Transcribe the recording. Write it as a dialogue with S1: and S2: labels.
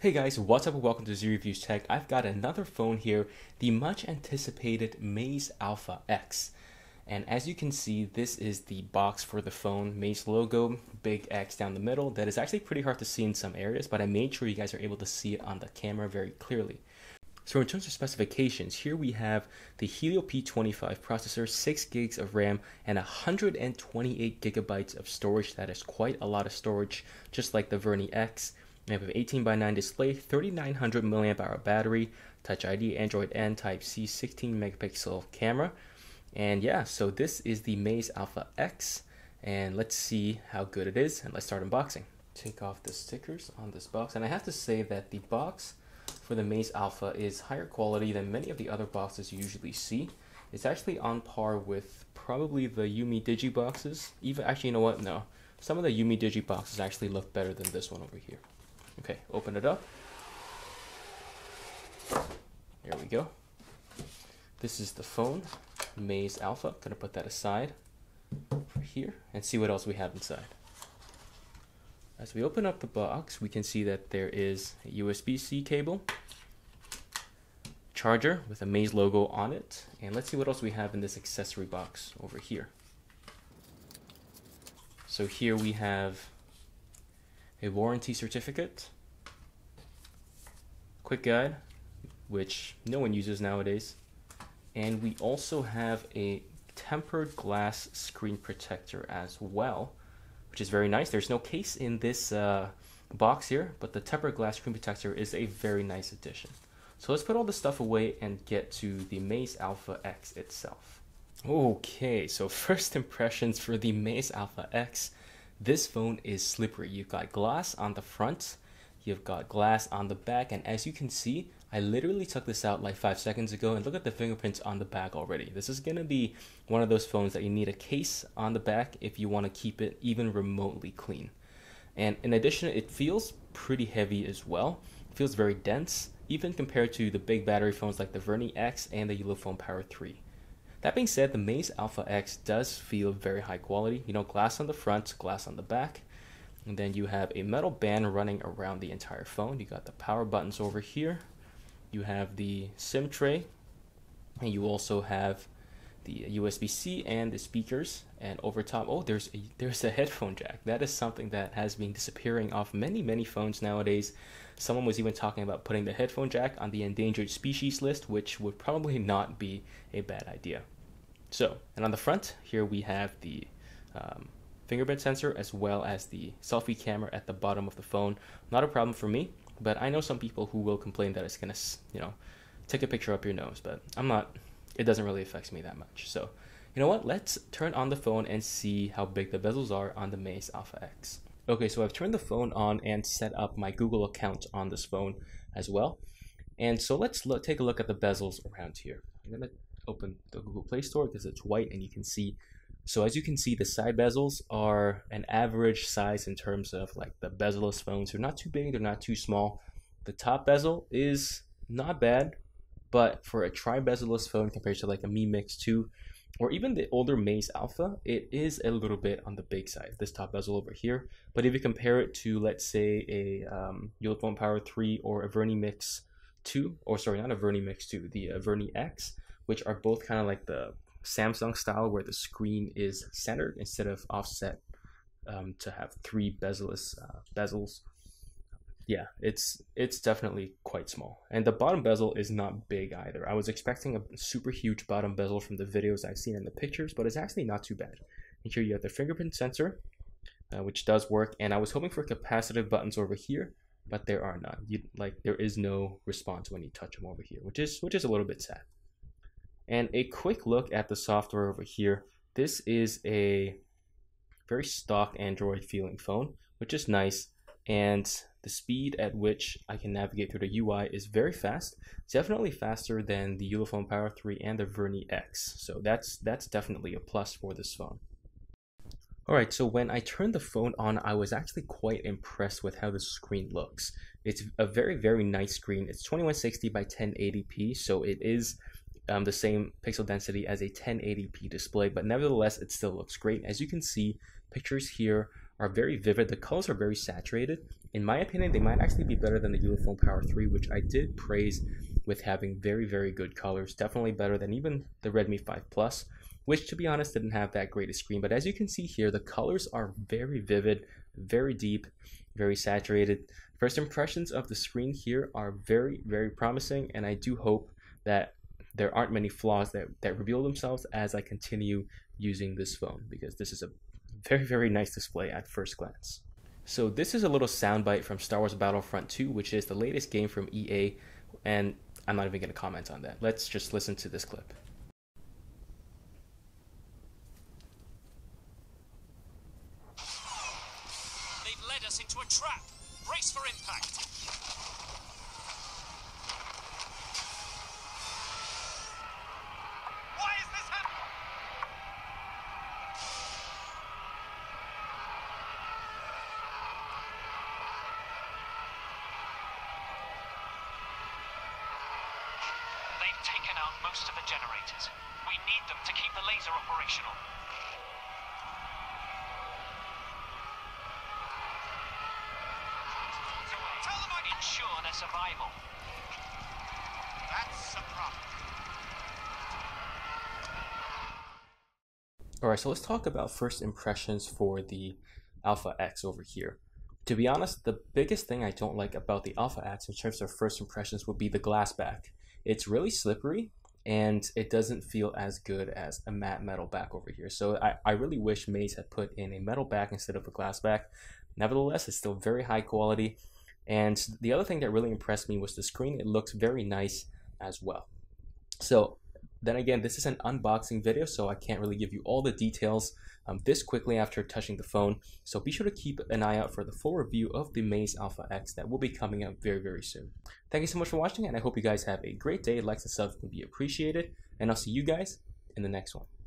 S1: Hey guys, what's up and welcome to Zi Reviews Tech. I've got another phone here, the much anticipated Maze Alpha X. And as you can see, this is the box for the phone, Maze logo, big X down the middle. That is actually pretty hard to see in some areas, but I made sure you guys are able to see it on the camera very clearly. So in terms of specifications, here we have the Helio P25 processor, 6 gigs of RAM, and 128 gigabytes of storage. That is quite a lot of storage, just like the Vernee X. We have an 18 by 9 display, 3900 milliamp hour battery, Touch ID, Android N, Type C, 16 megapixel camera. And yeah, so this is the Maze Alpha X. And let's see how good it is. And let's start unboxing. Take off the stickers on this box. And I have to say that the box for the Maze Alpha is higher quality than many of the other boxes you usually see. It's actually on par with probably the UMIDIGI boxes. Even actually, you know what? No, some of the UMIDIGI boxes actually look better than this one over here. Okay, open it up. There we go. This is the phone, Maze Alpha. Gonna put that aside here and see what else we have inside. As we open up the box, we can see that there is a USB-C cable, charger with a Maze logo on it, and let's see what else we have in this accessory box over here. So here we have a warranty certificate, quick guide, which no one uses nowadays, and we also have a tempered glass screen protector as well, which is very nice. There's no case in this uh, box here, but the tempered glass screen protector is a very nice addition. So let's put all this stuff away and get to the Maze Alpha X itself. Okay, so first impressions for the Maze Alpha X this phone is slippery. You've got glass on the front, you've got glass on the back, and as you can see, I literally took this out like five seconds ago and look at the fingerprints on the back already. This is gonna be one of those phones that you need a case on the back if you wanna keep it even remotely clean. And in addition, it feels pretty heavy as well. It feels very dense, even compared to the big battery phones like the Vernee X and the Ulefone Power 3. That being said, the Maze Alpha X does feel very high quality. You know, glass on the front, glass on the back. And then you have a metal band running around the entire phone. You got the power buttons over here. You have the SIM tray. And you also have the USB-C and the speakers. And over top, oh, there's a, there's a headphone jack. That is something that has been disappearing off many, many phones nowadays. Someone was even talking about putting the headphone jack on the endangered species list, which would probably not be a bad idea. So, and on the front, here we have the um, fingerprint sensor as well as the selfie camera at the bottom of the phone. Not a problem for me, but I know some people who will complain that it's gonna, you know, take a picture up your nose, but I'm not, it doesn't really affect me that much. So, you know what, let's turn on the phone and see how big the bezels are on the Maze Alpha X. Okay, so I've turned the phone on and set up my Google account on this phone as well. And so let's take a look at the bezels around here. I'm gonna open the Google Play Store because it's white and you can see. So as you can see, the side bezels are an average size in terms of like the bezel-less phones. They're not too big, they're not too small. The top bezel is not bad, but for a tri-bezel-less phone compared to like a Mi Mix 2, or even the older Maze Alpha, it is a little bit on the big side, this top bezel over here. But if you compare it to, let's say, a um, Ulefone Power 3 or a Vernee Mix 2, or sorry, not a Vernee Mix 2, the uh, Vernee X, which are both kind of like the Samsung style where the screen is centered instead of offset um, to have three bezel-less uh, bezels yeah, it's it's definitely quite small. And the bottom bezel is not big either. I was expecting a super huge bottom bezel from the videos I've seen in the pictures, but it's actually not too bad. And here you have the fingerprint sensor, uh, which does work. And I was hoping for capacitive buttons over here, but there are none. You, like there is no response when you touch them over here, which is which is a little bit sad. And a quick look at the software over here. This is a very stock Android feeling phone, which is nice. And the speed at which I can navigate through the UI is very fast. Definitely faster than the Ulefone Power 3 and the Vernee X. So that's that's definitely a plus for this phone. Alright, so when I turned the phone on, I was actually quite impressed with how the screen looks. It's a very, very nice screen. It's 2160 by 1080p, so it is um, the same pixel density as a 1080p display, but nevertheless, it still looks great. As you can see, pictures here are very vivid. The colors are very saturated. In my opinion, they might actually be better than the Ulefone Power 3, which I did praise with having very, very good colors. Definitely better than even the Redmi 5 Plus, which to be honest didn't have that great a screen. But as you can see here, the colors are very vivid, very deep, very saturated. First impressions of the screen here are very, very promising, and I do hope that there aren't many flaws that, that reveal themselves as I continue using this phone because this is a very, very nice display at first glance. So this is a little soundbite from Star Wars Battlefront 2, which is the latest game from EA, and I'm not even going to comment on that. Let's just listen to this clip.
S2: They've led us into a trap. Brace for impact. Why is this happening? They've taken out most of the generators. We need them to keep the laser operational. Ensure their survival. That's a problem.
S1: All right, so let's talk about first impressions for the Alpha X over here. To be honest, the biggest thing I don't like about the Alpha X in terms of first impressions would be the glass back. It's really slippery and it doesn't feel as good as a matte metal back over here. So I, I really wish Maze had put in a metal back instead of a glass back. Nevertheless, it's still very high quality. And the other thing that really impressed me was the screen. It looks very nice as well. So then again, this is an unboxing video, so I can't really give you all the details um, this quickly after touching the phone. So be sure to keep an eye out for the full review of the Maze Alpha X that will be coming out very, very soon. Thank you so much for watching, and I hope you guys have a great day. Likes and subs would be appreciated, and I'll see you guys in the next one.